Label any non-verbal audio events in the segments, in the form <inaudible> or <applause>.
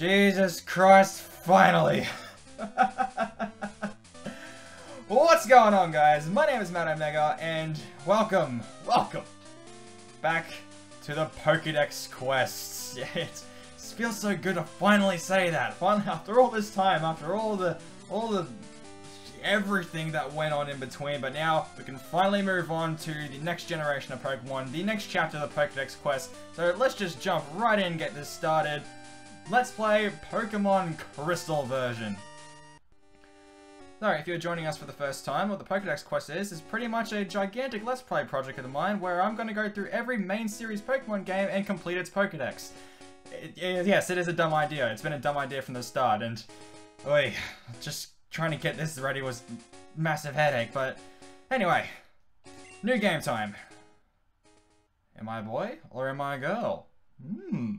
Jesus Christ, finally! <laughs> What's going on, guys? My name is Matt Omega, and welcome, welcome back to the Pokedex quests. <laughs> Yeah, it feels so good to finally say that. Finally, after all this time, after all the, all the, everything that went on in between, but now we can finally move on to the next generation of Pokemon, the next chapter of the Pokedex quest. So let's just jump right in and get this started. Let's play Pokemon Crystal version. So, if you're joining us for the first time, what the Pokedex quest is, is pretty much a gigantic Let's Play project of the mine where I'm going to go through every main series Pokemon game and complete its Pokedex. It, it, yes, it is a dumb idea. It's been a dumb idea from the start, and... Oi, just trying to get this ready was massive headache, but... Anyway, new game time. Am I a boy, or am I a girl? Hmm.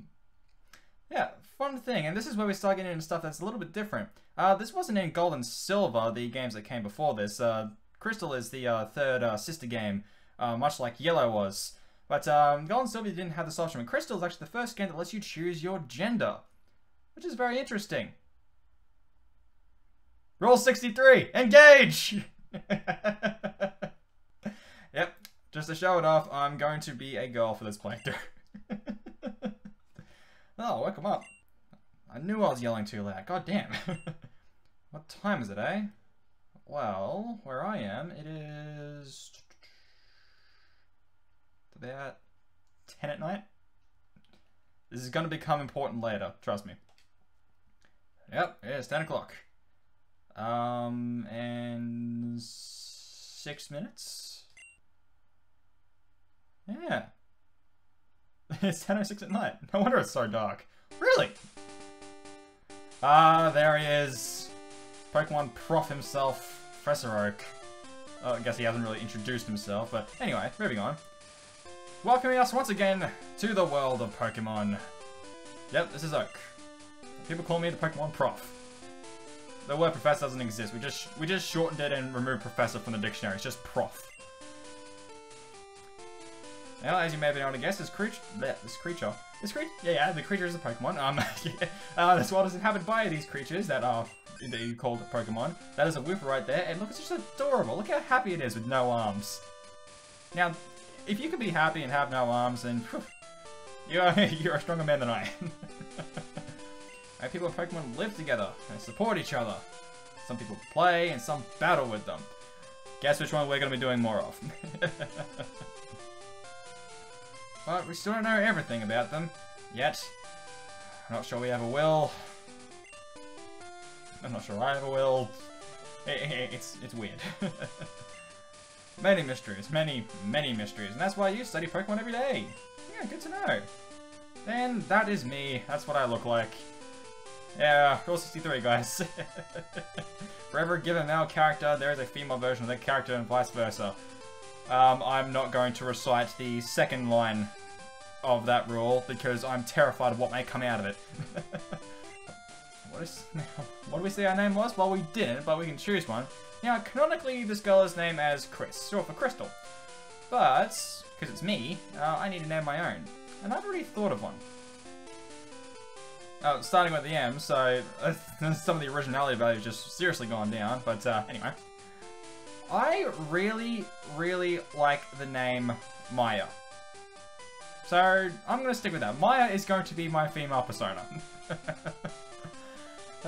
Fun thing, and this is where we start getting into stuff that's a little bit different. Uh, this wasn't in Gold and Silver, the games that came before this. Uh, Crystal is the uh, third uh, sister game, uh, much like Yellow was. But um, Gold and Silver didn't have this option, and Crystal is actually the first game that lets you choose your gender, which is very interesting. Rule 63, engage! <laughs> yep, just to show it off, I'm going to be a girl for this playthrough. <laughs> oh, welcome up. I knew I was yelling too loud. God damn. <laughs> what time is it, eh? Well, where I am, it is about 10 at night. This is going to become important later, trust me. Yep, it's 10 o'clock. Um, and six minutes? Yeah. <laughs> it's 10 or 6 at night. No wonder it's so dark. Really? Ah, there he is. Pokemon Prof himself, Professor Oak. Oh, I guess he hasn't really introduced himself, but anyway, moving on. Welcoming us once again to the world of Pokemon. Yep, this is Oak. People call me the Pokemon Prof. The word Professor doesn't exist. We just we just shortened it and removed Professor from the dictionary. It's just Prof. Now, as you may have been able to guess, this creature, this creature, this creature, yeah, yeah, the creature is a Pokemon. Um, <laughs> yeah, uh, this world is inhabited by these creatures that are you called Pokemon. That is a Wooper right there, and look, it's just adorable. Look how happy it is with no arms. Now, if you can be happy and have no arms, then whew, you're <laughs> you're a stronger man than I. <laughs> people of Pokemon live together and support each other. Some people play and some battle with them. Guess which one we're going to be doing more of. But we still don't know everything about them, yet. I'm not sure we ever will. I'm not sure I a will. It's, it's weird. <laughs> many mysteries, many, many mysteries, and that's why you study Pokemon every day. Yeah, good to know. And that is me. That's what I look like. Yeah, Rule 63, guys. <laughs> For every given male character, there is a female version of that character and vice versa. Um, I'm not going to recite the second line of that rule because I'm terrified of what may come out of it. <laughs> what is... What did we say our name was? Well, we didn't, but we can choose one. Now, canonically, this girl is named as Chris, short for Crystal. But, because it's me, uh, I need to name my own. And I've already thought of one. Uh, starting with the M, so uh, <laughs> some of the originality value just seriously gone down, but uh, anyway. I really, really like the name Maya. So, I'm going to stick with that. Maya is going to be my female persona. <laughs> uh,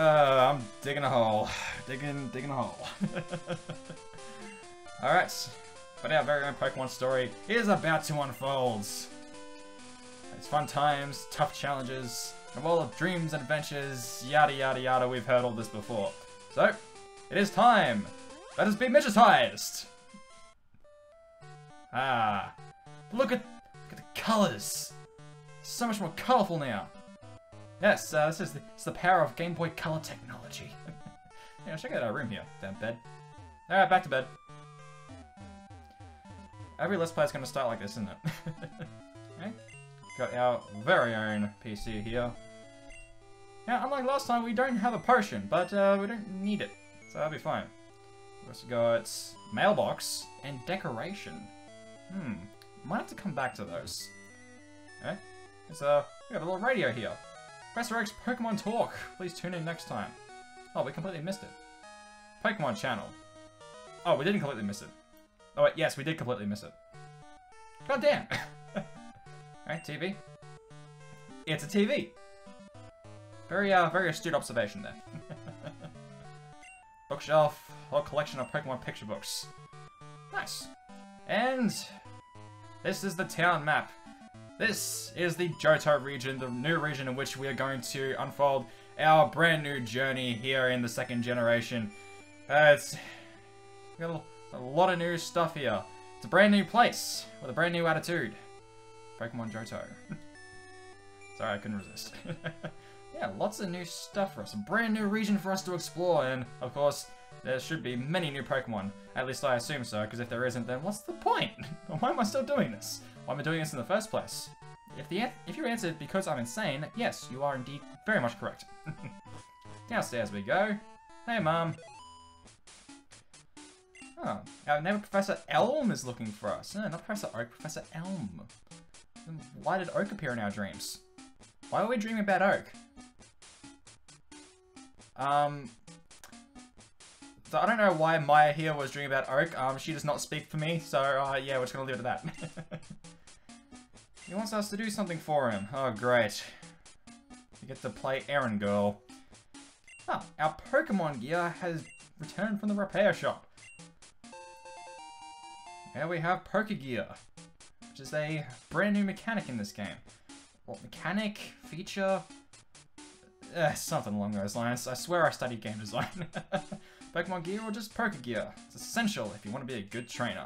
I'm digging a hole. <sighs> Digging, digging a hole. <laughs> Alright, but our very own Pokemon story is about to unfold. It's fun times, tough challenges, a world of dreams and adventures, yada yada yada, we've heard all this before. So, it is time! Let us be midgetized! Ah, look at, look at the colors! So much more colorful now! Yes, uh, this is the, the power of Game Boy Color technology. <laughs> yeah, check out our room here. Damn bed. Alright, back to bed. Every Let's Play is going to start like this, isn't it? <laughs> okay. Got our very own PC here. Now, unlike last time, we don't have a potion, but uh, we don't need it, so that'll be fine. We also got mailbox and decoration. Hmm, might have to come back to those. Okay, so we got a little radio here. Professor Oak's Pokemon Talk. Please tune in next time. Oh, we completely missed it. Pokemon channel. Oh, we didn't completely miss it. Oh, wait, yes, we did completely miss it. God damn. <laughs> Alright, TV. It's a TV. Very, uh, very astute observation there. <laughs> Bookshelf, whole collection of Pokemon picture books. Nice. And this is the town map. This is the Johto region, the new region in which we are going to unfold our brand new journey here in the second generation. Uh, it's got a, a lot of new stuff here. It's a brand new place with a brand new attitude. Pokemon Johto. <laughs> Sorry, I couldn't resist. <laughs> yeah, lots of new stuff for us. A brand new region for us to explore, and of course, there should be many new Pokemon. At least I assume so, because if there isn't, then what's the point? <laughs> Why am I still doing this? Why am I doing this in the first place? If the if you answered because I'm insane, yes, you are indeed very much correct. <laughs> Downstairs we go. Hey, Mom. Oh, our neighbor Professor Elm is looking for us. No, not Professor Oak, Professor Elm. Why did Oak appear in our dreams? Why are we dreaming about Oak? Um, so I don't know why Maya here was dreaming about Oak. Um, she does not speak for me, so uh, yeah, we're just gonna leave it at that. <laughs> he wants us to do something for him. Oh, great. We get to play Errand Girl. Ah, our Pokemon gear has returned from the repair shop. Here we have Pokegear, which is a brand new mechanic in this game. What mechanic? Feature? Eh, something along those lines. I swear I studied game design. <laughs> Pokemon gear or just Pokegear. It's essential if you want to be a good trainer.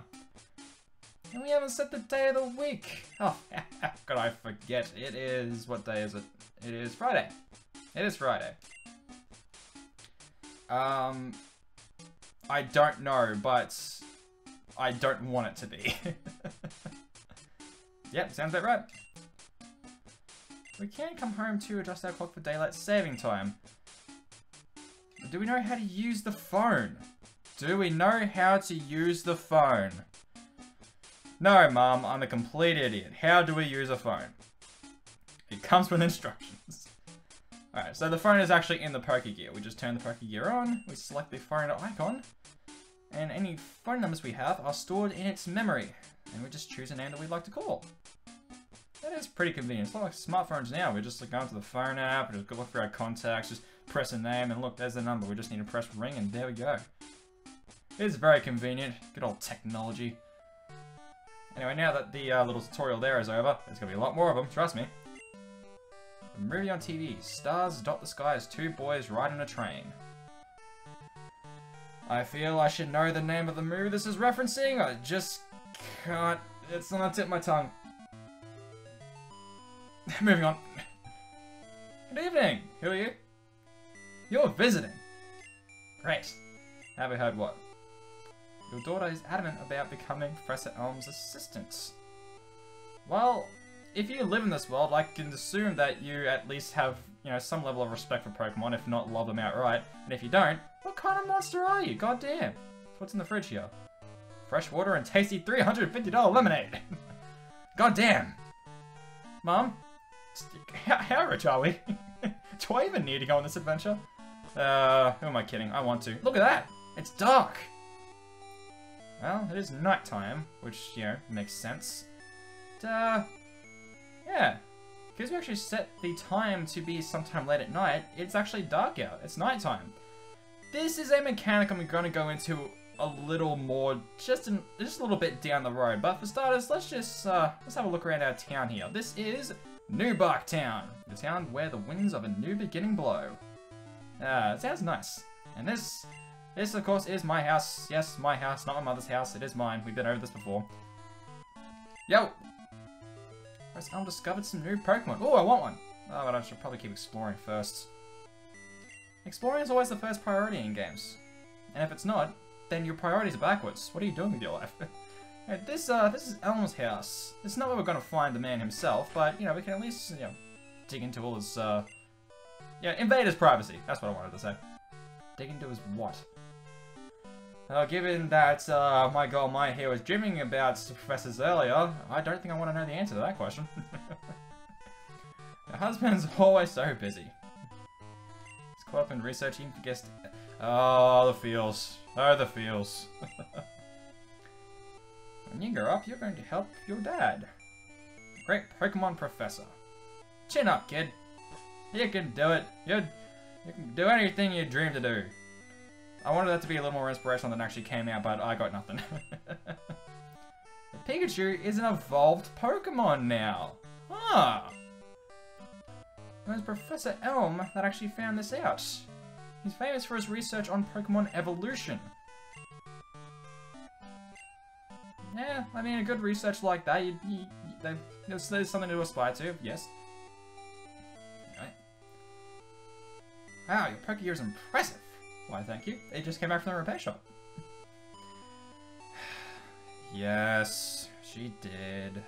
And we haven't set the day of the week. <laughs> Oh, <laughs> could I forget? It is, what day is it? It is Friday. It is Friday. Um, I don't know, but I don't want it to be. yep, sounds about right. We can come home to adjust our clock for daylight saving time. Do we know how to use the phone? Do we know how to use the phone? No, Mum, I'm a complete idiot. How do we use a phone? It comes with <laughs> instructions. Alright, so the phone is actually in the Pokegear. We just turn the Pokegear on, we select the phone icon, and any phone numbers we have are stored in its memory. And we just choose a name that we'd like to call. That is pretty convenient. It's not like smartphones now. We just like, go into the phone app, just look for our contacts, just press a name, and look, there's the number. We just need to press ring, and there we go. It is very convenient. Good old technology. Anyway, now that the uh, little tutorial there is over, there's going to be a lot more of them, trust me. A movie on TV. Stars dot the sky as two boys ride on a train. I feel I should know the name of the movie this is referencing. I just can't. It's on the tip of my tongue. <laughs> Moving on. Good evening. Who are you? You're visiting. Great. Have we heard what? Your daughter is adamant about becoming Professor Elm's assistant. Well, if you live in this world, I can assume that you at least have, you know, some level of respect for Pokemon, if not love them outright. And if you don't, what kind of monster are you? God damn. What's in the fridge here? Fresh water and tasty $350 lemonade. <laughs> God damn. Mom? How, rich are we? <laughs> Do I even need to go on this adventure? Uh, who am I kidding? I want to. Look at that! It's dark! Well, it is nighttime, which, you know, makes sense. But, uh, yeah. Because we actually set the time to be sometime late at night, it's actually dark out. It's nighttime. This is a mechanic I'm going to go into a little more, just, in, just a little bit down the road. But for starters, let's just, uh, let's have a look around our town here. This is Bark Town, the town where the winds of a new beginning blow. Ah, it sounds nice. And this, this of course is my house. Yes, my house, not my mother's house. It is mine. We've been over this before. Yo! Where's Elm discovered some new Pokemon? Oh, I want one! Oh, but I should probably keep exploring first. Exploring is always the first priority in games. And if it's not, then your priorities are backwards. What are you doing with your life? <laughs> this, uh, this is Elm's house. It's not where we're gonna find the man himself, but, you know, we can at least, you know, dig into all his, uh... Yeah, invade his privacy. That's what I wanted to say. Dig into his what? Uh, given that uh, my girl Maya here was dreaming about professors earlier, I don't think I want to know the answer to that question. <laughs> The husband's always so busy. He's caught up in researching to guess. Oh, the feels. Oh, the feels. <laughs> you grow up, you're going to help your dad. Great Pokemon professor. Chin up, kid. You can do it. you you can do anything you dream to do. I wanted that to be a little more inspirational than actually came out, but I got nothing. <laughs> Pikachu is an evolved Pokemon now. Huh. It was Professor Elm that actually found this out. He's famous for his research on Pokemon evolution. Yeah, I mean, a good research like that, you, you, there's, there's something to aspire to, yes. Wow, your Pokegear is impressive. Why, thank you. It just came back from the repair shop. <sighs> yes, she did.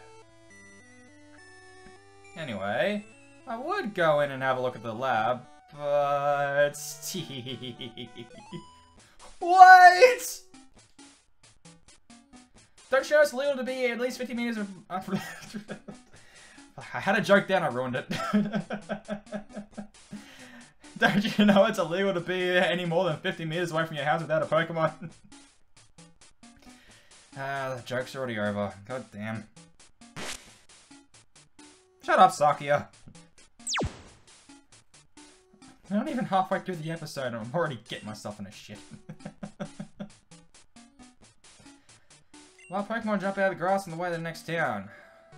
Anyway, I would go in and have a look at the lab, but... <laughs> what? Don't show us legal to be at least 50 meters of... <laughs> I had a joke then, I ruined it. <laughs> Don't you know it's illegal to be any more than 50 meters away from your house without a Pokemon? <laughs> ah, the joke's already over. God damn. Shut up, Sakuya. I'm not even halfway through the episode and I'm already getting myself in a shit. Well, Pokemon jump out of the grass on the way to the next town.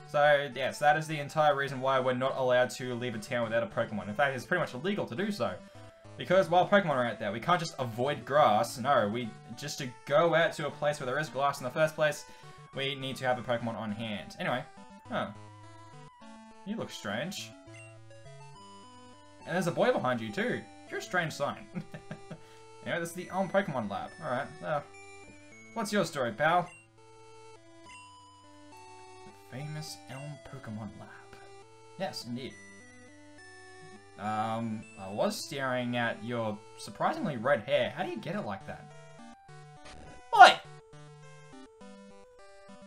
So, yes, that is the entire reason why we're not allowed to leave a town without a Pokemon. In fact, it's pretty much illegal to do so. Because while Pokemon are out there, we can't just avoid grass. No, we just to go out to a place where there is grass in the first place, we need to have a Pokemon on hand. Anyway, huh. You look strange. And there's a boy behind you too. You're a strange sign. <laughs> anyway, this is the Elm Pokemon Lab. Alright, uh, what's your story, pal? Famous Elm Pokemon Lab. Yes, indeed. Um, I was staring at your surprisingly red hair. How do you get it like that? Oi!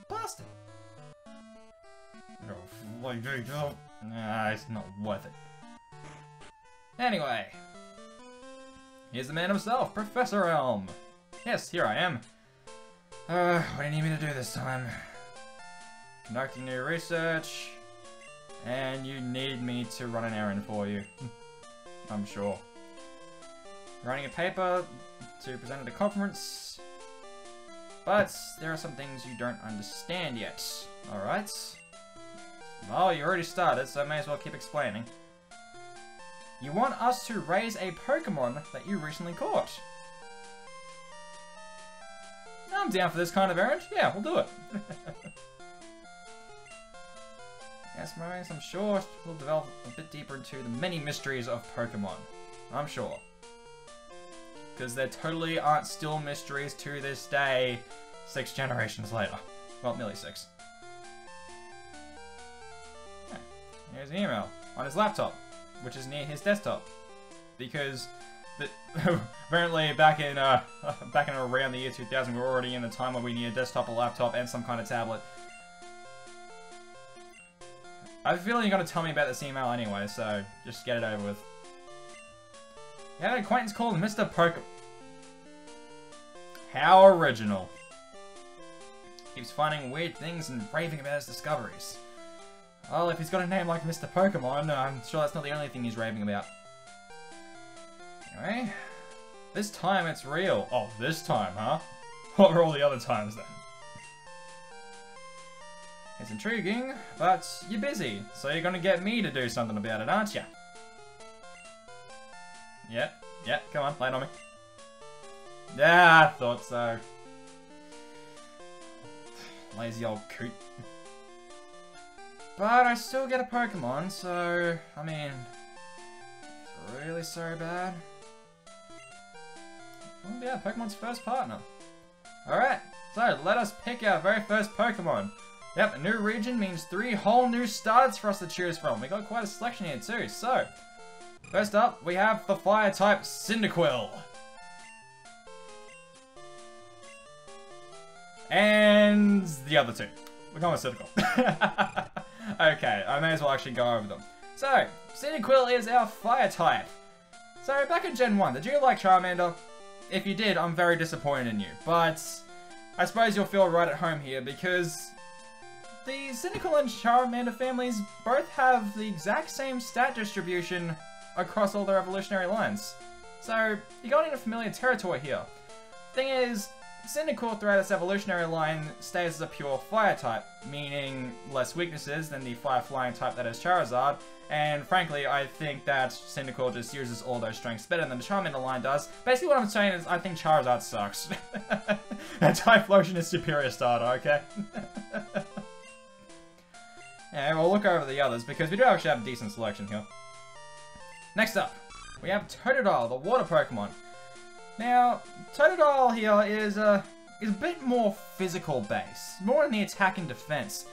Bastard! Nah, it's not worth it. Anyway. Here's the man himself, Professor Elm. Yes, here I am. Uh, what do you need me to do this time? Conducting new research, and you need me to run an errand for you. <laughs> I'm sure. Writing a paper to present at a conference, but there are some things you don't understand yet, alright? Well, you already started, so I may as well keep explaining. You want us to raise a Pokemon that you recently caught. I'm down for this kind of errand. Yeah, we'll do it. <laughs> Yes, Maurice, I'm sure we'll delve a bit deeper into the many mysteries of Pokemon. I'm sure. Because there totally aren't still mysteries to this day, six generations later. Well, nearly six. Yeah. Here's an email on his laptop, which is near his desktop. Because the, <laughs> apparently back in uh, <laughs> back in around the year 2000, we were already in the time where we need a desktop, a laptop, and some kind of tablet. I have a feeling you're going to tell me about this email anyway, so just get it over with. You have an acquaintance called Mr. Poke... How original. Keeps finding weird things and raving about his discoveries. Well, if he's got a name like Mr. Pokemon, I'm sure that's not the only thing he's raving about. Anyway, this time it's real. Oh, this time, huh? <laughs> What were all the other times then? It's intriguing, but you're busy, so you're gonna get me to do something about it, aren't you? Yeah, yeah, come on, play it on me. Yeah, I thought so. Lazy old coot. But I still get a Pokemon, so, I mean, it's really so bad. Well, yeah, Pokemon's first partner. Alright, so let us pick our very first Pokemon. Yep, a new region means three whole new starts for us to choose from. We got quite a selection here too. So, first up, we have the fire type Cyndaquil. And the other two. We're going with Cyndaquil. <laughs> okay, I may as well actually go over them. So, Cyndaquil is our fire type. So, back in Gen 1, did you like Charmander? If you did, I'm very disappointed in you. But, I suppose you'll feel right at home here because the Cyndaquil and Charmander families both have the exact same stat distribution across all their evolutionary lines. So, you're going into familiar territory here. Thing is, Cyndaquil throughout its evolutionary line stays as a pure fire type, meaning less weaknesses than the fire flying type that is Charizard, and frankly, I think that Cyndaquil just uses all those strengths better than the Charmander line does. Basically what I'm saying is I think Charizard sucks. <laughs> and Typhlosion is superior starter, okay? <laughs> yeah, we'll look over the others because we do actually have a decent selection here. Next up, we have Totodile, the water Pokemon. Now, Totodile here is, uh, is a bit more physical based, more in the attack and defense,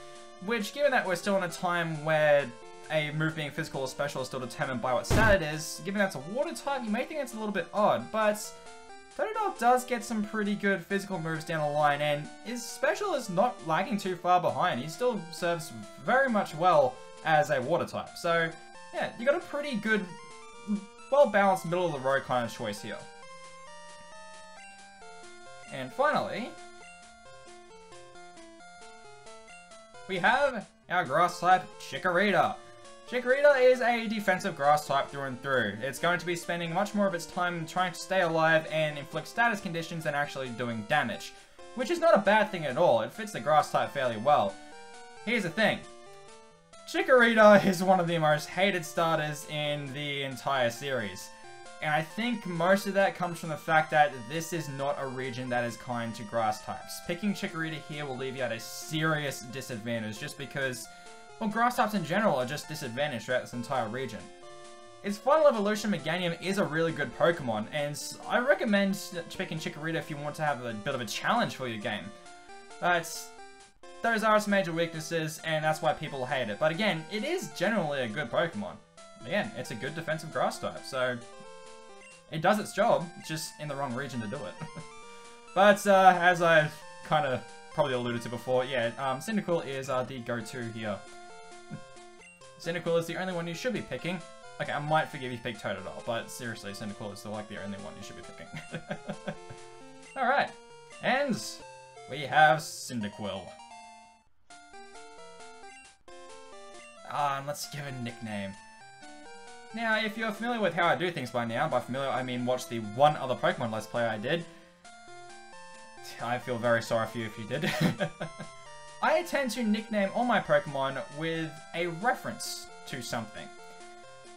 which given that we're still in a time where a move being physical or special is still determined by what stat it is, given that's a water type, you may think it's a little bit odd, but Totodile does get some pretty good physical moves down the line, and his special is not lagging too far behind. He still serves very much well as a water type. So, yeah, you got a pretty good, well-balanced middle-of-the-road kind of choice here. And finally, we have our grass type Chikorita. Chikorita is a defensive grass type through and through. It's going to be spending much more of its time trying to stay alive and inflict status conditions than actually doing damage. Which is not a bad thing at all, it fits the grass type fairly well. Here's the thing. Chikorita <laughs> is one of the most hated starters in the entire series. And I think most of that comes from the fact that this is not a region that is kind to grass types. Picking Chikorita here will leave you at a serious disadvantage just because, well, grass types in general are just disadvantaged throughout this entire region. Its final evolution, Meganium, is a really good Pokemon, and I recommend picking Chikorita if you want to have a bit of a challenge for your game. But those are its major weaknesses, and that's why people hate it. But again, it is generally a good Pokemon. Again, it's a good defensive grass type, so it does its job, just in the wrong region to do it. <laughs> but uh, as I've kind of probably alluded to before, yeah, um, Cyndaquil is uh, the go-to here. Cyndaquil is the only one you should be picking. Okay, I might forgive you pick Totodile, but seriously, Cyndaquil is still like the only one you should be picking. <laughs> Alright, and we have Cyndaquil. Ah, and let's give it a nickname. Now, if you're familiar with how I do things by now, by familiar I mean watch the one other Pokemon Let's Play I did, I feel very sorry for you if you did. <laughs> I tend to nickname all my Pokemon with a reference to something.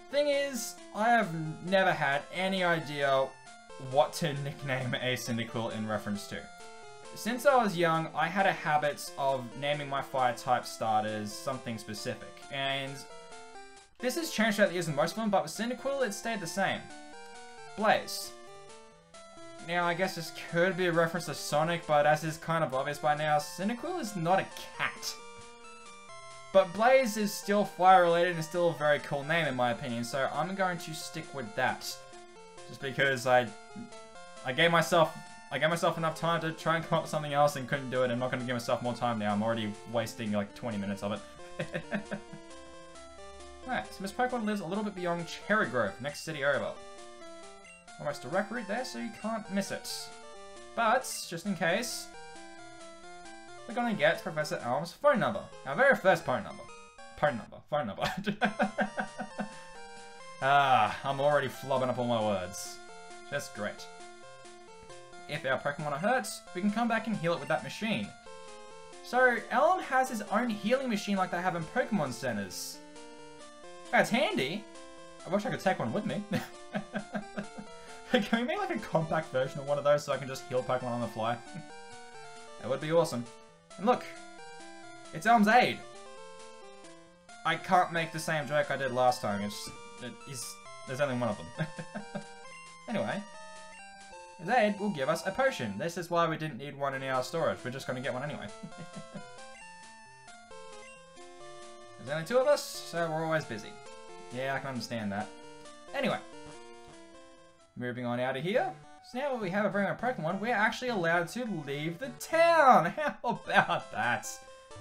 Thing is, I have never had any idea what to <laughs> nickname a Cyndaquil in reference to. Since I was young, I had a habit of naming my fire type starters something specific, and this has changed throughout the years in most of them, but with Cyndaquil, it stayed the same. Blaze. Now, I guess this could be a reference to Sonic, but as is kind of obvious by now, Cyndaquil is not a cat. But Blaze is still fire-related and still a very cool name in my opinion, so I'm going to stick with that. Just because I I gave myself I gave myself enough time to try and come up with something else and couldn't do it. I'm not going to give myself more time now. I'm already wasting like 20 minutes of it. <laughs> Right, so Miss Pokemon lives a little bit beyond Cherry Grove, next city over. Almost direct route there, so you can't miss it. But, just in case, we're gonna get Professor Elm's phone number. Our very first phone number. Phone number. Phone number. <laughs> ah, I'm already flobbing up all my words. Just great. If our Pokemon are hurt, we can come back and heal it with that machine. So, Elm has his own healing machine like they have in Pokemon Centers. That's handy. I wish I could take one with me. <laughs> <laughs> can we make like a compact version of one of those so I can just heal Pokemon on the fly? <laughs> that would be awesome. And look, it's Elm's Aid. I can't make the same joke I did last time. It's, it is, there's only one of them. <laughs> anyway, his aid will give us a potion. This is why we didn't need one in our storage. We're just going to get one anyway. There's only two of us, so we're always busy. Yeah, I can understand that. Anyway, moving on out of here. So now we have a very Pokemon, we're actually allowed to leave the town. <laughs> How about that?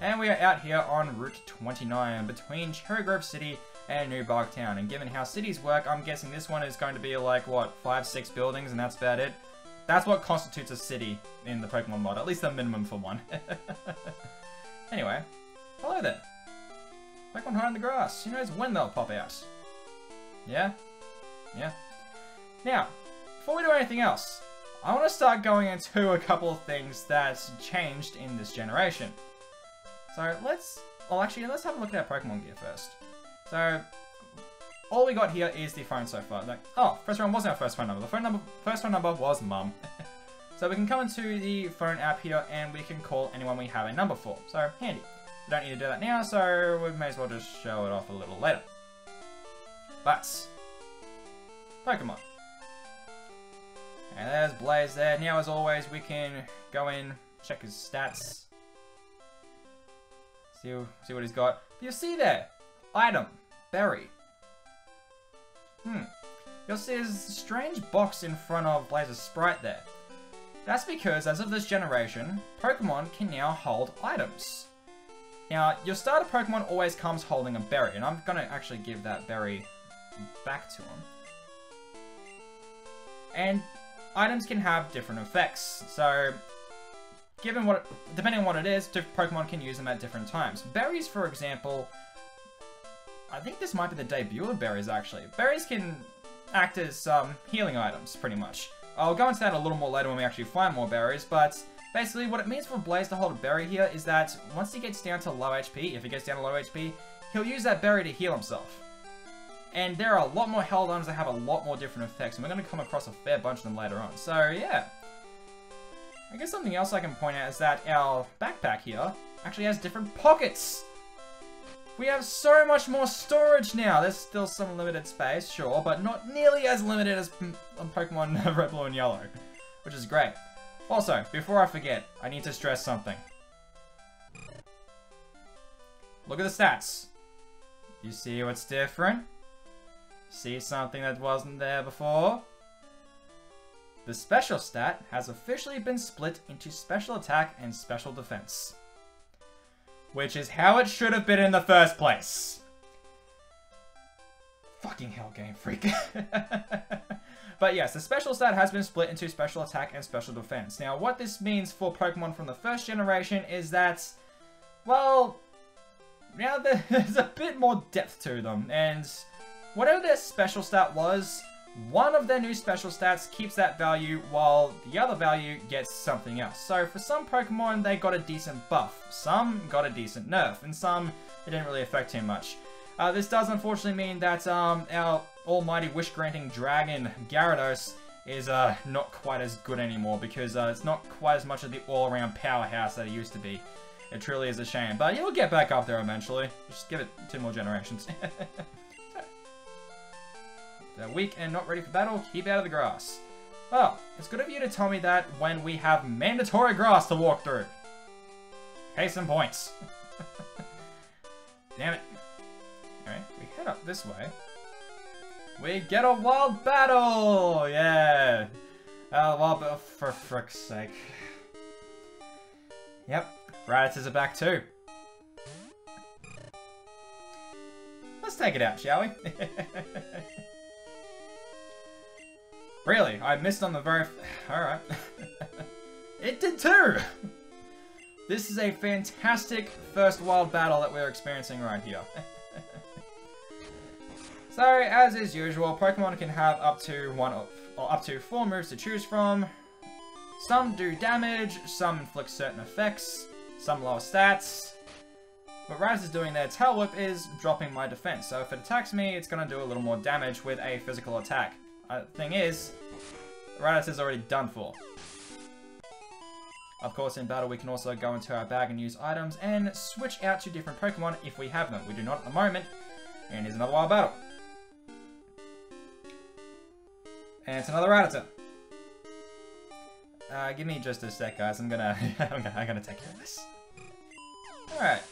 And we are out here on Route 29 between Cherry Grove City and New Bark Town. And given how cities work, I'm guessing this one is going to be like, what, five, six buildings, and that's about it. That's what constitutes a city in the Pokemon mod, at least the minimum for one. <laughs> anyway, hello there. Pokemon hide in the grass. Who knows when they'll pop out? Yeah? Yeah. Now, before we do anything else, I want to start going into a couple of things that's changed in this generation. So let's, well actually let's have a look at our Pokemon gear first. So, all we got here is the phone so far. Like, oh, first one wasn't our first phone number. The phone number, first phone number was mum. <laughs> so we can come into the phone app here and we can call anyone we have a number for. So, handy. We don't need to do that now, so we may as well just show it off a little later. But, Pokemon. And there's Blaze there. Now, as always, we can go in, check his stats. See, see what he's got. You see there, item, berry. Hmm. You'll see there's a strange box in front of Blaze's sprite there. That's because, as of this generation, Pokemon can now hold items. Now, your starter Pokemon always comes holding a berry, and I'm going to actually give that berry back to him. And items can have different effects, so given what, depending on what it is, Pokemon can use them at different times. Berries, for example, I think this might be the debut of berries, actually. Berries can act as um, healing items, pretty much. I'll go into that a little more later when we actually find more berries, but basically what it means for Blaze to hold a berry here is that once he gets down to low HP, if he gets down to low HP, he'll use that berry to heal himself. And there are a lot more held items that have a lot more different effects, and we're going to come across a fair bunch of them later on. So, yeah. I guess something else I can point out is that our backpack here actually has different pockets. We have so much more storage now. There's still some limited space, sure, but not nearly as limited as on Pokemon <laughs> Red, Blue, and Yellow, which is great. Also, before I forget, I need to stress something. Look at the stats. You see what's different? See something that wasn't there before? The special stat has officially been split into special attack and special defense which is how it should have been in the first place. Fucking hell, Game Freak. <laughs> but yes, the special stat has been split into special attack and special defense. Now, what this means for Pokemon from the first generation is that, well, now <laughs> there's a bit more depth to them, and whatever their special stat was, one of their new special stats keeps that value while the other value gets something else. So for some Pokemon, they got a decent buff. Some got a decent nerf, and some it didn't really affect too much. Uh, this does unfortunately mean that um, our almighty wish-granting dragon, Gyarados, is uh, not quite as good anymore because uh, it's not quite as much of the all-around powerhouse that it used to be. It truly is a shame, but he'll get back up there eventually. Just give it two more generations. <laughs> They're weak and not ready for battle, keep out of the grass. Well, it's good of you to tell me that when we have mandatory grass to walk through. Case in points. <laughs> Damn it. Alright, we head up this way. We get a wild battle! Yeah! Uh, a wild battle, for frick's sake. Yep, Rattatas are back too. Let's take it out, shall we? <laughs> Really? I missed on the very... <sighs> Alright. <laughs> it did too! <laughs> This is a fantastic first wild battle that we're experiencing right here. <laughs> so, as is usual, Pokemon can have up to one of, or up to four moves to choose from. Some do damage, some inflict certain effects, some lower stats. What Rattata is doing there, Tail Whip is dropping my defense, so if it attacks me, it's going to do a little more damage with a physical attack. Uh, thing is, Rattata is already done for. Of course, in battle, we can also go into our bag and use items and switch out to different Pokemon if we have them. We do not at the moment, and here's another wild battle. And it's another Rattata. Uh, give me just a sec, guys. I'm gonna, <laughs> I'm gonna, I'm gonna take care of this. Alright.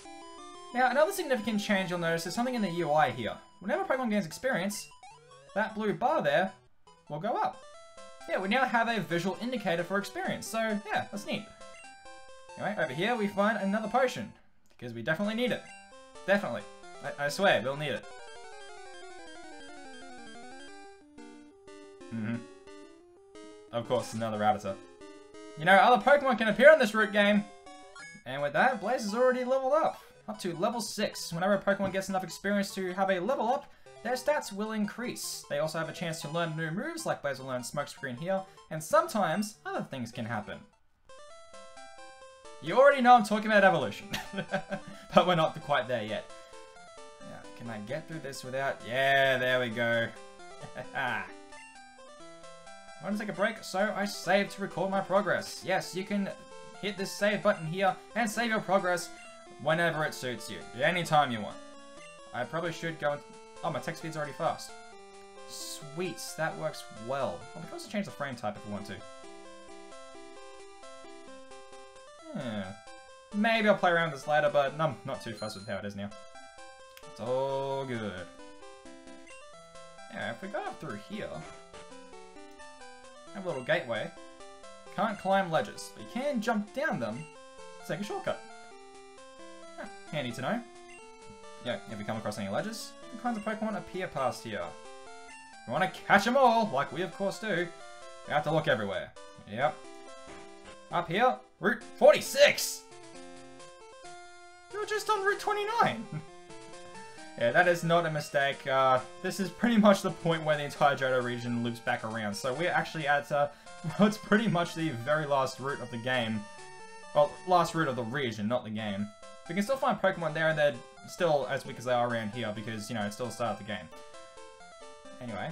Now, another significant change you'll notice is something in the UI here. Whenever Pokemon gains experience, that blue bar there will go up. Yeah, we now have a visual indicator for experience, so yeah, that's neat. Anyway, over here we find another potion, because we definitely need it. Definitely. I, I swear, we'll need it. Mm-hmm. Of course, another Rattata. You know, other Pokemon can appear in this root game! And with that, Blaze is already leveled up, up to level 6. Whenever a Pokemon gets enough experience to have a level up, their stats will increase. They also have a chance to learn new moves, like Blaze will learn Smokescreen here, and sometimes other things can happen. You already know I'm talking about evolution, <laughs> but we're not quite there yet. Now, can I get through this without... Yeah, there we go. I want to take a break, so I saved to record my progress. Yes, you can hit this save button here and save your progress whenever it suits you, anytime you want. I probably should go and... Oh, my text speed's already fast. Sweet, that works well. Oh, we can also change the frame type if we want to. Hmm. Maybe I'll play around with this later, but I'm not too fussed with how it is now. It's all good. Yeah, if we go up through here, have a little gateway. Can't climb ledges, but you can jump down them take a shortcut. Huh, handy to know. Yeah, if we come across any ledges, what kinds of Pokemon appear past here? We want to catch them all, like we of course do, we have to look everywhere. Yep. Up here, Route 46! You're just on Route 29! <laughs> Yeah, that is not a mistake. Uh, this is pretty much the point where the entire Johto region loops back around. So we're actually at uh, <laughs> what's pretty much the very last route of the game. Well, last route of the region, not the game. We can still find Pokemon there, and they're still as weak as they are around here because, you know, it's still the start of the game. Anyway,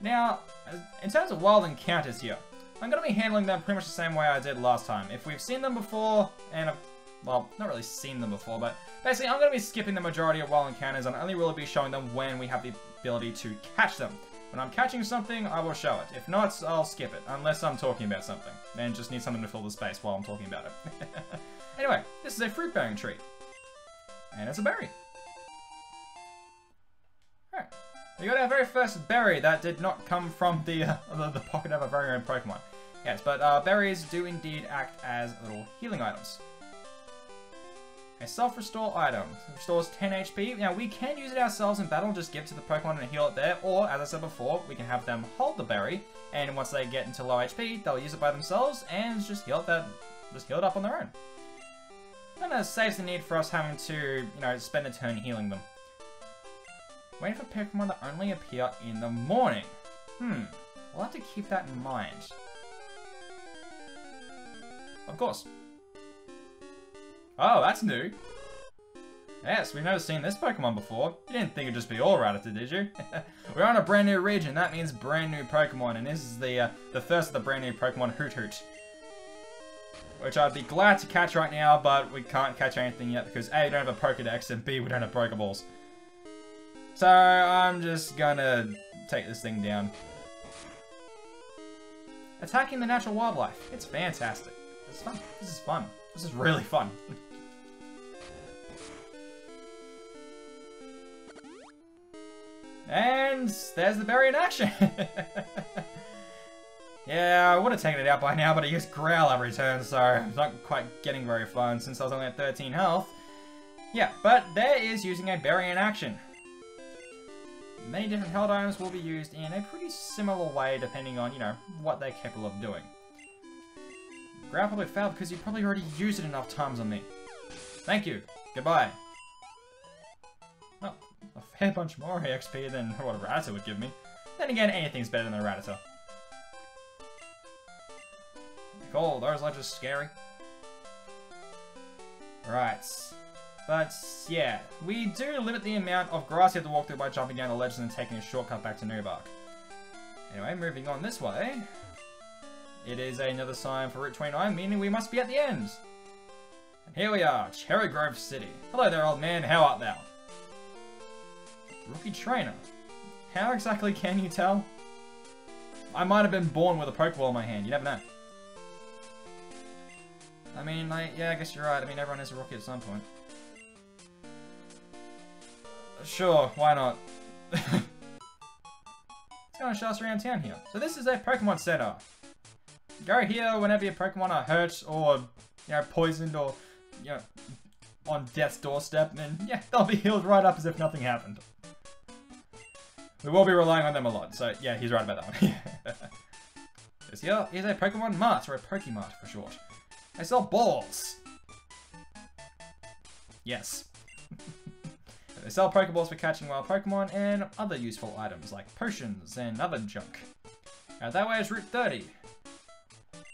now, uh, in terms of wild encounters here, I'm going to be handling them pretty much the same way I did last time. If we've seen them before, and I've well, not really seen them before, but basically I'm going to be skipping the majority of wild encounters and only really be showing them when we have the ability to catch them. When I'm catching something, I will show it. If not, I'll skip it, unless I'm talking about something, and just need something to fill the space while I'm talking about it. <laughs> anyway, this is a fruit-bearing tree. And it's a berry. Alright. We got our very first berry that did not come from the, uh, <laughs> the, pocket of our very own Pokemon. Yes, but uh, berries do indeed act as little healing items. A self-restore item. Restores 10 HP. Now, we can use it ourselves in battle, just give it to the Pokemon and heal it there. Or, as I said before, we can have them hold the berry, and once they get into low HP, they'll use it by themselves and just heal it, that, just heal it up on their own. And that saves the need for us having to, you know, spend a turn healing them. Waiting for Pokemon that only appear in the morning. Hmm, we'll have to keep that in mind. Of course, Oh, that's new. Yes, we've never seen this Pokemon before. You didn't think it'd just be all Rattata, did you? <laughs> We're on a brand new region, that means brand new Pokemon, and this is the uh, the first of the brand new Pokemon Hoothoot. Which I'd be glad to catch right now, but we can't catch anything yet because A, we don't have a Pokedex, and B, we don't have Pokeballs. So, I'm just gonna take this thing down. Attacking the natural wildlife. It's fantastic. It's fun. This is fun. This is really fun. <laughs> And there's the berry in action. <laughs> yeah, I would have taken it out by now, but I used Growl every turn, so I'm not quite getting very far, and since I was only at 13 health. Yeah, but there is using a berry in action. Many different held items will be used in a pretty similar way depending on, you know, what they're capable of doing. Growl probably failed because you probably already used it enough times on me. Thank you. Goodbye Well, a fair bunch more XP than what a Rattata would give me. Then again, anything's better than a Rattata. Cool, those are just scary. Right. But, yeah, we do limit the amount of grass you have to walk through by jumping down the ledges and taking a shortcut back to Newbark. Anyway, moving on this way. It is another sign for Route 29, meaning we must be at the end. And here we are, Cherry Grove City. Hello there, old man, how art thou? Rookie trainer. How exactly can you tell? I might have been born with a Pokeball in my hand, you never know. I mean, like, yeah, I guess you're right. I mean, everyone is a rookie at some point. Sure, why not? <laughs> it's gonna show us around town here. So this is a Pokemon Center. Go here whenever your Pokemon are hurt or, you know, poisoned or, you know, on death's doorstep, and yeah, <laughs> they'll be healed right up as if nothing happened. We will be relying on them a lot, so yeah, he's right about that one. <laughs> This here is a Pokemon Mart, or a Pokemart for short. They sell balls. Yes. <laughs> they sell Pokeballs for catching wild Pokemon and other useful items like potions and other junk. Out that way is Route 30.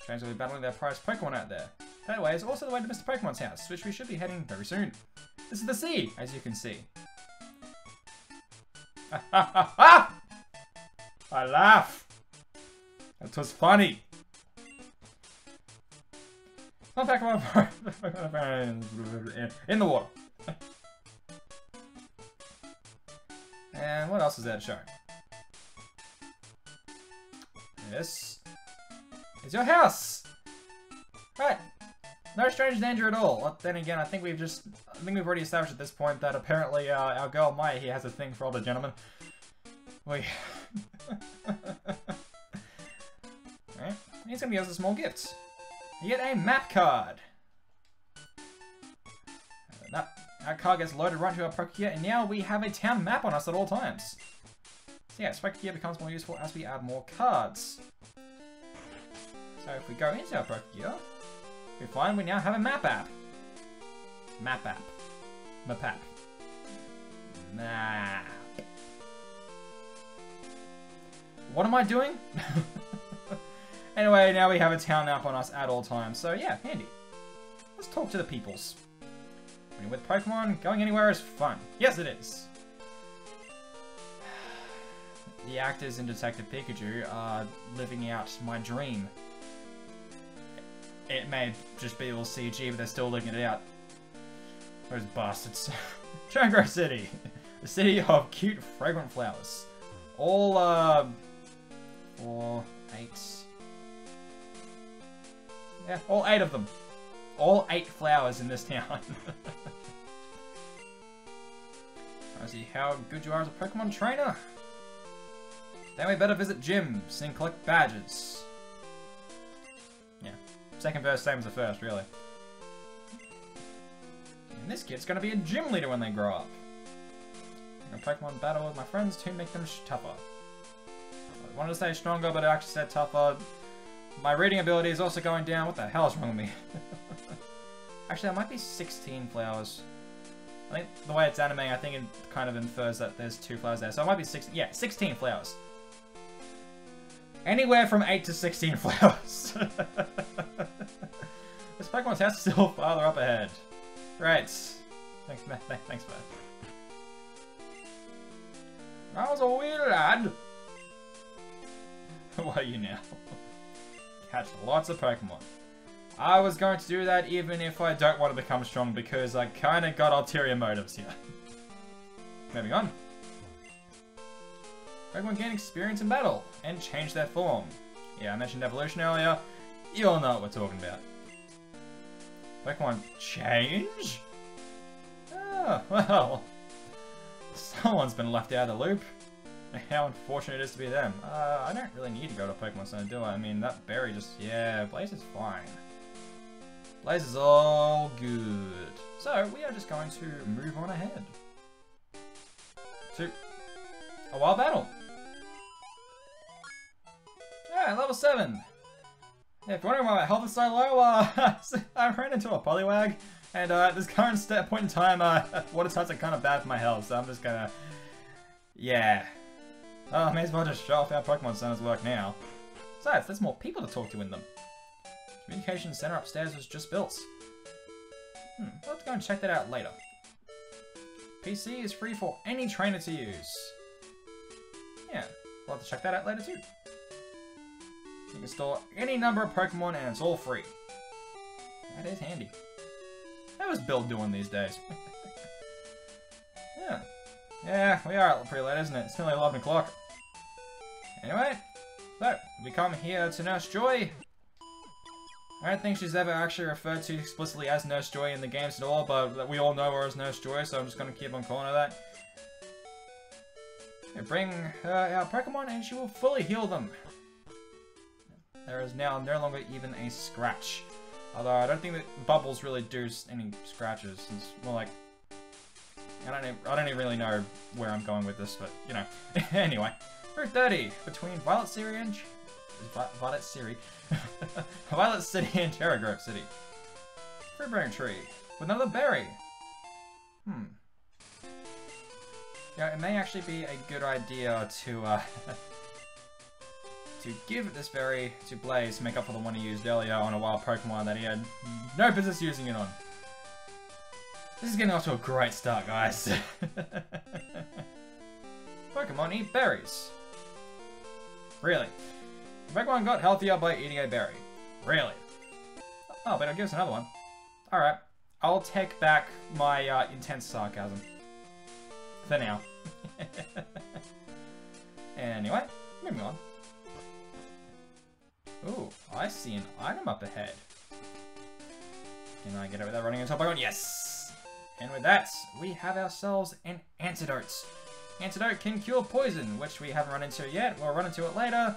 Trains will be battling their prized Pokemon out there. That way is also the way to Mr. Pokemon's house, which we should be heading very soon. This is the sea, as you can see. Ha ha ha ha! I laugh. That was funny. Not Pokemon in the water. and what else is that show? This is your house. Right. No strange danger at all. But then again, I think we've just, I think we've already established at this point that apparently uh, our girl Maya here has a thing for older gentlemen. We. <laughs> Alright, he's gonna give us a small gift. You get a map card. Uh, that, that card gets loaded right into our Pokegear, and now we have a town map on us at all times. So yeah, Pokegear becomes more useful as we add more cards. So if we go into our Pokegear, we find we now have a map app. Map app. Map app. Map. What am I doing? <laughs> anyway, now we have a town map on us at all times, so yeah, handy. Let's talk to the peoples. When with Pokemon, going anywhere is fun. Yes, it is. <sighs> The actors in Detective Pikachu are living out my dream it may just be all CG, but they're still living it out. Those bastards. <laughs> Cherrygrove City. The city of cute, fragrant flowers. All, uh... Four, eight... Yeah, all eight of them. All eight flowers in this town. <laughs> I see how good you are as a Pokemon trainer. Then we better visit gyms and collect badges. Yeah. Second verse, same as the first, really. And this kid's gonna be a gym leader when they grow up. I'm gonna Pokemon battle with my friends to make them tougher. I wanted to say stronger, but I actually said tougher. My reading ability is also going down. What the hell is wrong with me? <laughs> actually, that might be 16 flowers. I think the way it's animating, I think it kind of infers that there's two flowers there. So it might be 16. Yeah, 16 flowers. Anywhere from 8 to 16 <laughs> flowers. <laughs> this Pokemon's house is still farther up ahead. Right. Thanks, man. Thanks, man. That was a weird lad. what are you now? Catch lots of Pokemon. I was going to do that even if I don't want to become strong because I kind of got ulterior motives here. <laughs> Moving on. Pokemon gain experience in battle and change their form. Yeah, I mentioned evolution earlier. You all know what we're talking about. Pokemon change? Oh, <laughs> well. Someone's been left out of the loop. <laughs> How unfortunate it is to be them. Uh, I don't really need to go to Pokemon Center, do I? I mean, that berry just... Yeah, Blaze is fine. Blaze is all good. So, we are just going to move on ahead. To a wild battle. Yeah, level 7. Yeah, if you're wondering why my health is so low, uh, <laughs> I ran into a Poliwag, and uh, at this current point in time, uh, <laughs> water types are kind of bad for my health, so I'm just gonna... Yeah. Oh, I may as well just show off how Pokemon Centers work now. Besides, there's more people to talk to in them. Communication center upstairs was just built. Hmm, let's go and check that out later. PC is free for any trainer to use. Yeah, we'll have to check that out later too. You can store any number of Pokemon and it's all free. That is handy. How is Bill doing these days? <laughs> yeah. Yeah, we are pretty late, isn't it? It's nearly 11 o'clock. Anyway, so, we come here to Nurse Joy. I don't think she's ever actually referred to explicitly as Nurse Joy in the games at all, but we all know her as Nurse Joy, so I'm just to keep on calling her that. bring her our Pokemon and she will fully heal them. There is now no longer even a scratch. Although I don't think that bubbles really do any scratches. It's more like I don't I don't even really know where I'm going with this, but you know. <laughs> anyway, Route 30 between Violet City and Vi Violet City. <laughs> Violet City and Cherrygrove City. Fruit-bearing tree. With another berry. Hmm. Yeah, it may actually be a good idea to, uh... <laughs> to give this berry to Blaze to make up for the one he used earlier on a wild Pokemon that he had no business using it on. This is getting off to a great start, guys. <laughs> Pokemon eat berries. Really? Pokemon got healthier by eating a berry. Really? Oh, but it'll give us another one. Alright. I'll take back my uh, intense sarcasm. For now. <laughs> anyway, moving on. Ooh, I see an item up ahead. Can I get it without running a Pokemon? Yes! And with that, we have ourselves an antidote. Antidote can cure poison, which we haven't run into yet. We'll run into it later.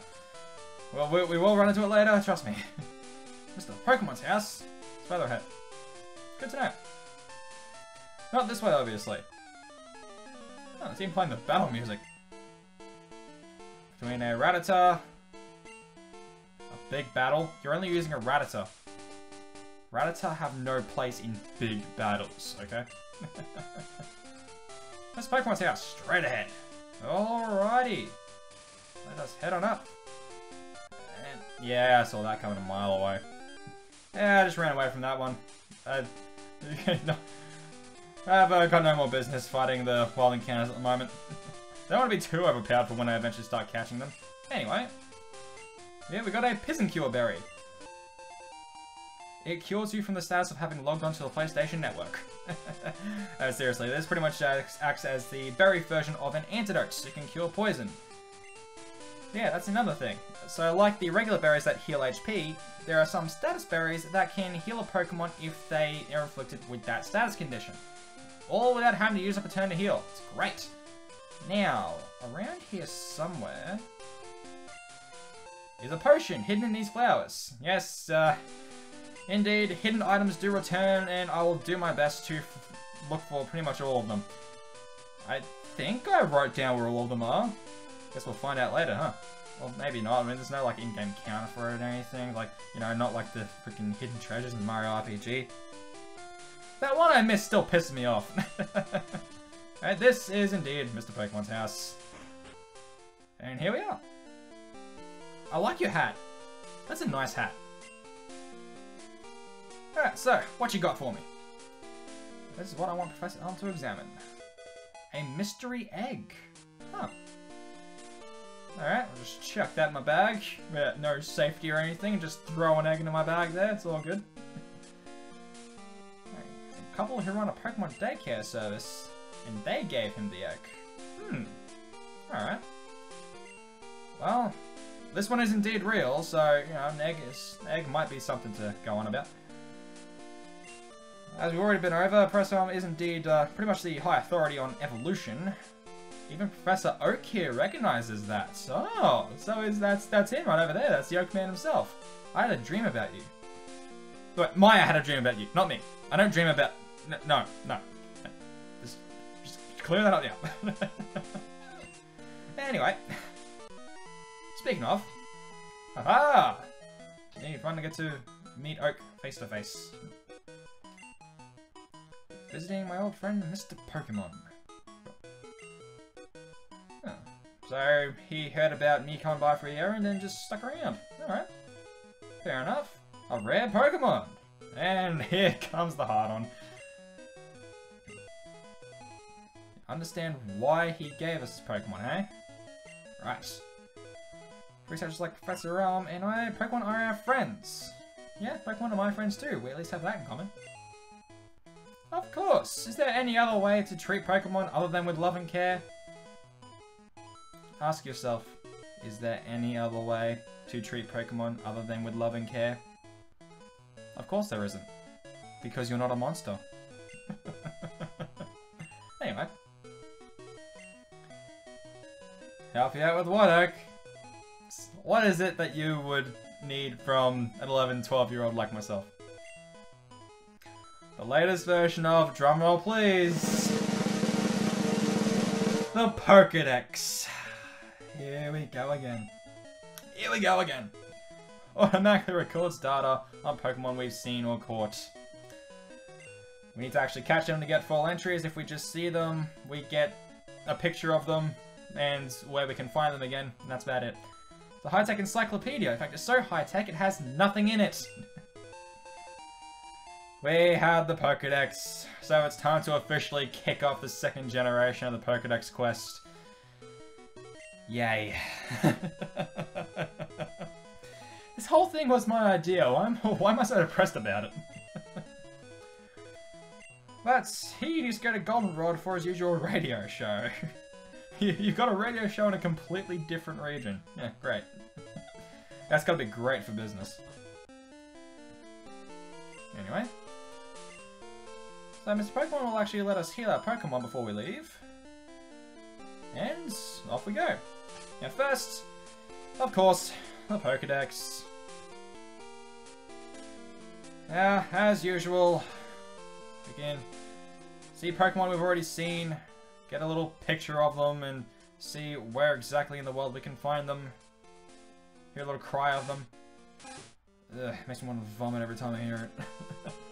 Well, we, we will run into it later, trust me. <laughs> Mr. Pokemon's house. It's further ahead. Good to know. Not this way, obviously. Oh, it's even playing the battle music. Between a Rattata... A big battle. You're only using a Rattata. Rattata have no place in big battles, okay? <laughs> Let's Pokemon's house, straight ahead. Alrighty. Let us head on up. Yeah, I saw that coming a mile away. Yeah, I just ran away from that one. <laughs> I, I've uh, got no more business fighting the wild encounters at the moment. Don't want to be too overpowered for when I eventually start catching them. Anyway. Yeah, we got a Pizen Cure Berry. It cures you from the status of having logged onto the PlayStation Network. <laughs> uh, seriously, this pretty much acts, acts as the berry version of an antidote. It can cure poison. Yeah, that's another thing. So like the regular berries that heal HP, there are some status berries that can heal a Pokemon if they are afflicted with that status condition. All without having to use up a turn to heal. It's great. Now, around here somewhere is a potion hidden in these flowers. Yes, uh, Indeed, hidden items do return, and I will do my best to look for pretty much all of them. I think I wrote down where all of them are. Guess we'll find out later, huh? Well, maybe not. I mean, there's no, like, in-game counter for it or anything. Like, you know, not like the freaking hidden treasures in Mario RPG. That one I missed still pisses me off. <laughs> Alright, this is indeed Mr. Pokemon's house. And here we are. I like your hat. That's a nice hat. Alright, so, what you got for me? This is what I want Professor Elm to examine. A mystery egg. Huh. Alright, I'll just chuck that in my bag. Yeah, no safety or anything, just throw an egg into my bag there, it's all good. right. A couple who run a Pokemon daycare service, and they gave him the egg. Hmm. Alright. Well, this one is indeed real, so, you know, an egg, is, an egg might be something to go on about. As we've already been over, Professor Elm is indeed uh, pretty much the high authority on evolution. Even Professor Oak here recognizes that. So, so is that's that's him right over there. That's the Oak Man himself. I had a dream about you. But Maya had a dream about you, not me. I don't dream about. No, no, no. Just, just clear that up now. <laughs> anyway, speaking of, aha! Yeah, you finally get to meet Oak face to face visiting my old friend Mr. Pokemon. So he heard about me coming by for a errand and then just stuck around. Alright. Fair enough. A rare Pokemon. And <laughs> here comes the hard on. Understand why he gave us this Pokemon, eh? Right. Researchers like Professor Elm and I, Pokemon are our friends. Yeah, Pokemon are my friends too. We at least have that in common. Of course! Is there any other way to treat Pokemon other than with love and care? Ask yourself, is there any other way to treat Pokemon other than with love and care? Of course there isn't. Because you're not a monster. <laughs> anyway. Help you out with what? What is it that you would need from an 11, 12 year old like myself? The latest version of, drumroll please, the Pokedex. Here we go again. Here we go again. Oh, <laughs> Automatically records data on Pokemon we've seen or caught. We need to actually catch them to get full entries. If we just see them, we get a picture of them and where we can find them again, and that's about it. The high-tech encyclopedia. In fact, it's so high-tech it has nothing in it. We had the Pokedex, so it's time to officially kick off the second generation of the Pokedex quest. Yay. <laughs> this whole thing was my idea. Why am, <laughs> why am I so depressed about it? <laughs> but he to go to Goldenrod for his usual radio show. You've got a radio show in a completely different region. Yeah, great. That's gotta be great for business. Anyway. So Mr. Pokemon will actually let us heal our Pokemon before we leave. And off we go. Now first, of course, the Pokedex. Now, as usual, again, see Pokemon we've already seen, get a little picture of them, and see where exactly in the world we can find them. Hear a little cry of them. Ugh, makes me want to vomit every time I hear it. <laughs>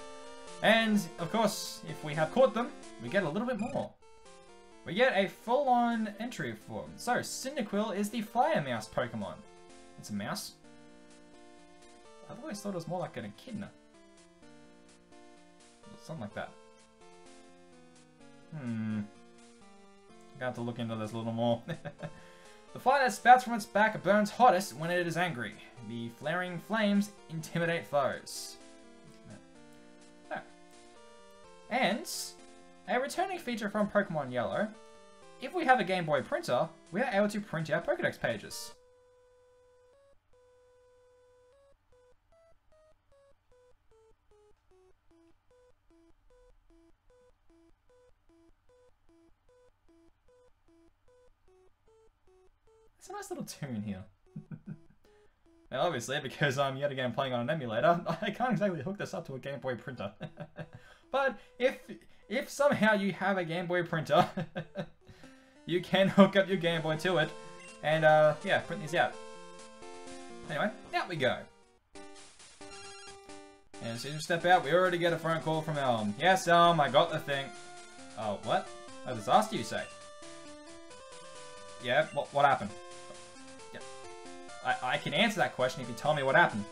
and, of course, if we have caught them, we get a little bit more. We get a full-on entry form. So, Cyndaquil is the Fire Mouse Pokemon. It's a mouse. I've always thought it was more like an echidna. Something like that. Hmm. Got to look into this a little more. <laughs> the fire that spouts from its back burns hottest when it is angry. The flaring flames intimidate foes. And a returning feature from Pokemon Yellow, if we have a Game Boy printer, we are able to print our Pokedex pages. It's a nice little tune here. <laughs> now obviously, because I'm yet again playing on an emulator, <laughs> I can't exactly hook this up to a Game Boy printer. <laughs> but if if somehow you have a Game Boy printer, <laughs> you can hook up your Game Boy to it, and uh, yeah, print these out. Anyway, out we go. And as soon as we step out, we already get a phone call from Elm. Yes, Elm, I got the thing. Oh, what? Just asked you, say. Yeah, what, what happened? Yeah. I, I can answer that question if you tell me what happened.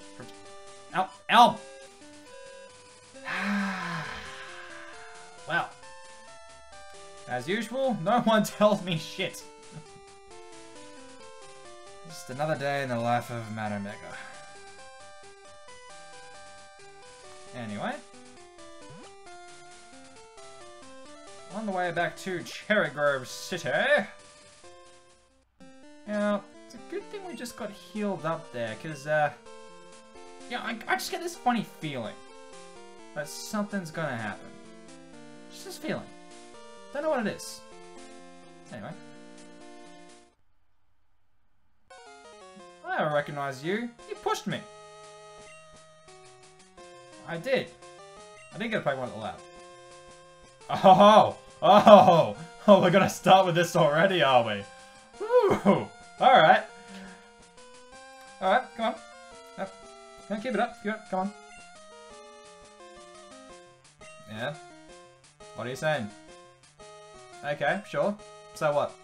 Elm! Elm! Well. As usual, no <laughs> one tells me shit. Just another day in the life of Matt Omega. Anyway. On the way back to Cherry Grove City. Now, it's a good thing we just got healed up there, because, uh... Yeah, I, I just get this funny feeling that something's gonna happen. Just this feeling. Don't know what it is. Anyway. I don't recognize you. You pushed me. I did. I didn't get a Pokemon at the lab. Oh! Oh! Oh, we're gonna start with this already, are we? Alright. Alright, come on. Yep. Yeah, keep it up. Keep it up. Come on. Yeah? What are you saying? Okay, sure. So what?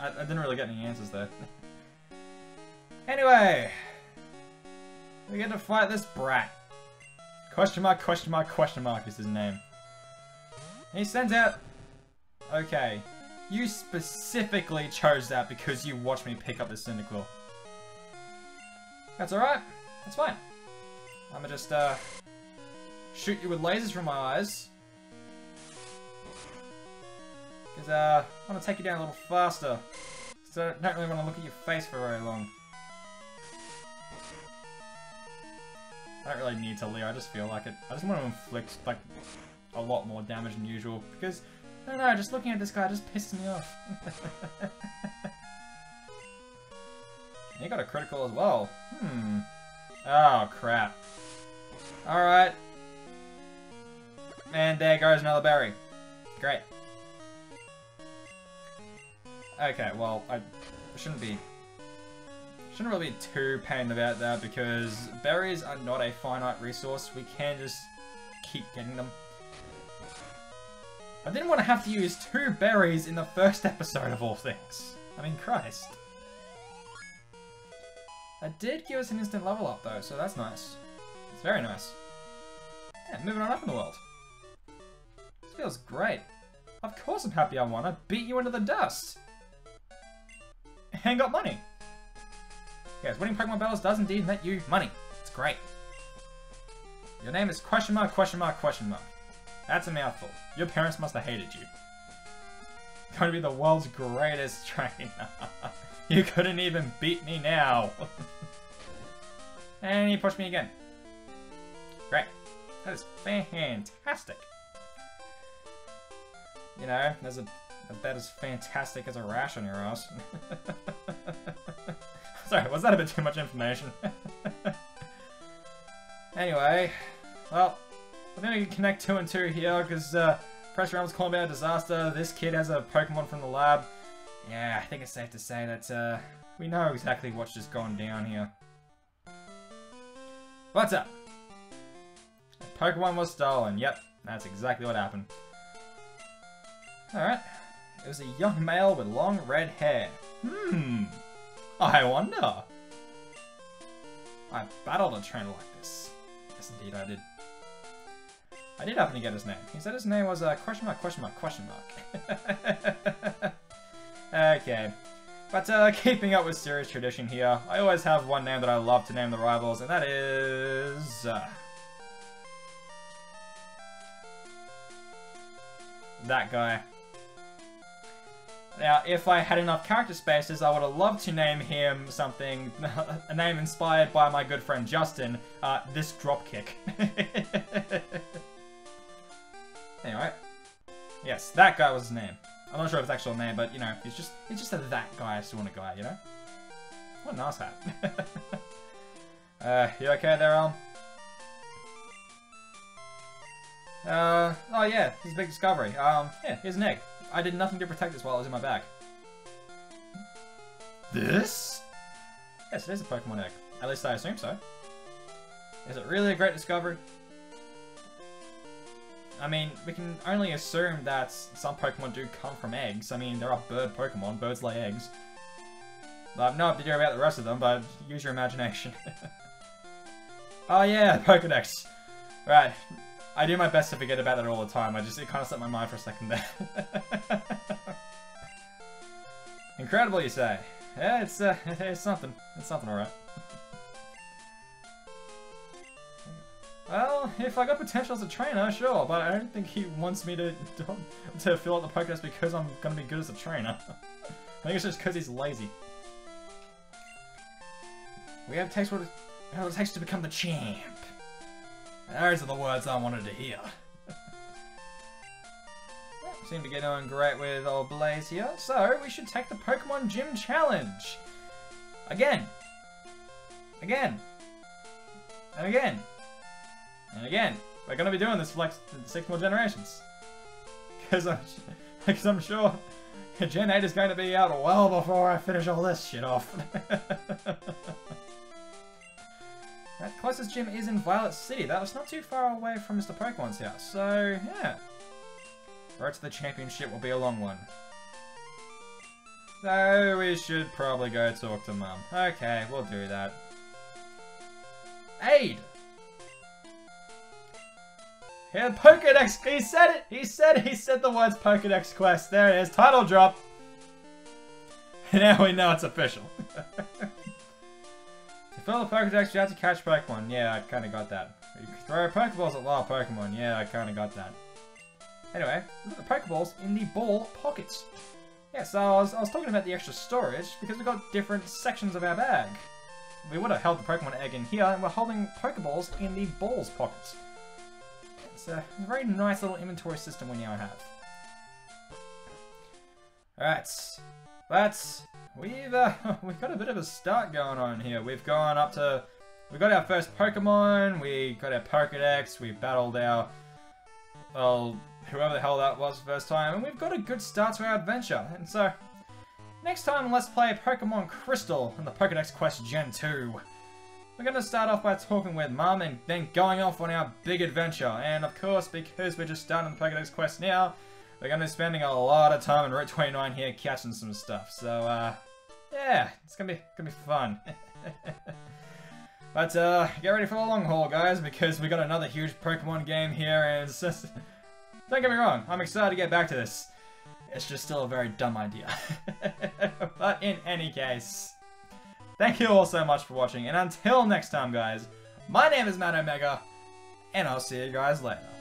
I, I didn't really get any answers there. <laughs> anyway, we get to fight this brat. Question mark, question mark, question mark is his name. He sends out... Okay, you specifically chose that because you watched me pick up the Cyndaquil. That's alright. That's fine. I'ma just, uh... Shoot you with lasers from my eyes. Because, uh, I want to take you down a little faster. So I don't really want to look at your face for very long. I don't really need to Leer, I just feel like it. I just want to inflict, like, a lot more damage than usual. Because, I don't know, just looking at this guy just pisses me off. <laughs> he got a critical as well. Hmm. Oh, crap. Alright. And there goes another berry. Great. Okay, well, I shouldn't be shouldn't really be too pained about that because berries are not a finite resource. We can just keep getting them. I didn't want to have to use two berries in the first episode of all things. I mean, Christ. That did give us an instant level up though, so that's nice. It's very nice. Yeah, moving on up in the world. Feels great. Of course I'm happy I won. I beat you into the dust. And got money. Yes, winning Pokemon battles does indeed net you money. It's great. Your name is question mark, question mark, question mark. That's a mouthful. Your parents must have hated you. <laughs> Going to be the world's greatest trainer. <laughs> you couldn't even beat me now. <laughs> and you pushed me again. Great. That is fantastic. You know, there's a that is fantastic as a rash on your ass. <laughs> Sorry, was that a bit too much information? <laughs> anyway, well, I think we can connect two and two here, because uh, Professor Elm's calling about a disaster. This kid has a Pokemon from the lab. Yeah, I think it's safe to say that uh, we know exactly what's just gone down here. What's up? A Pokemon was stolen. Yep, that's exactly what happened. Alright. It was a young male with long red hair. Hmm. I wonder. I battled a trainer like this. Yes, indeed I did. I did happen to get his name. He said his name was uh, question mark, question mark, question mark. <laughs> okay. But uh, keeping up with serious tradition here, I always have one name that I love to name the rivals, and that is... Uh, that guy. Now, if I had enough character spaces, I would have loved to name him something, <laughs> a name inspired by my good friend Justin, uh, this dropkick. <laughs> anyway, yes, that guy was his name. I'm not sure if it's actual name, but you know, he's just he's just a that guy sort of guy, you know. What an nice hat. <laughs> uh, you okay there, Elm? Uh, oh yeah, this is a big discovery. Um, yeah, here's an egg. I did nothing to protect this while it was in my bag. This? Yes, it is a Pokemon egg. At least I assume so. Is it really a great discovery? I mean, we can only assume that some Pokemon do come from eggs. I mean, there are bird Pokemon, birds lay eggs. I have no idea about the rest of them, but use your imagination. <laughs> oh yeah, Pokedex. Right, I do my best to forget about that all the time. I just, it kind of slipped my mind for a second there. <laughs> Incredible, you say? Yeah, it's, uh, <laughs> it's something. It's something, alright. Well, if I got potential as a trainer, sure, but I don't think he wants me to <laughs> to fill out the Pokedex because I'm gonna be good as a trainer. I think it's just because he's lazy. We have it, what it takes to become the champ. Those are the words I wanted to hear. Seem to get on great with old Blaze here, so we should take the Pokemon Gym Challenge. Again. Again. And again. And again. We're to be doing this for like six more generations. Because I'm, cause I'm sure Gen 8 is going to be out well before I finish all this shit off. <laughs> That closest gym is in Violet City. That was not too far away from Mr. Pokemon's house. So, yeah. Road to the championship will be a long one. So, we should probably go talk to Mum. Okay, we'll do that. Aid! Yeah, Pokedex! He said it! He said! He said the words Pokedex quest. There it is. Title drop! <laughs> now we know it's official. <laughs> Fill the Pokedex, you have to catch Pokemon. Yeah, I kinda got that. You throw Pokeballs at live Pokemon. Yeah, I kinda got that. Anyway, look at the Pokeballs in the ball pockets. Yeah, so I was, I was talking about the extra storage because we've got different sections of our bag. We would have held the Pokemon egg in here, and we're holding Pokeballs in the balls pockets. It's a very nice little inventory system we now have. Alright, let's We've uh, <laughs> we've got a bit of a start going on here. We've gone up to, we got our first Pokemon, we got our Pokedex, we battled our, well, whoever the hell that was the first time, and we've got a good start to our adventure. And so, Next time, let's play Pokemon Crystal in the Pokedex Quest Gen 2. We're going to start off by talking with Mum and then going off on our big adventure. And of course, because we're just starting the Pokedex Quest now, we're going to be spending a lot of time in Route 29 here catching some stuff. So, uh, yeah, it's to be gonna be fun. <laughs> but, uh, get ready for the long haul, guys, because we got another huge Pokemon game here, and just... <laughs> Don't get me wrong, I'm excited to get back to this. It's just still a very dumb idea. <laughs> but in any case, thank you all so much for watching, and until next time, guys, my name is Matt Omega, and I'll see you guys later.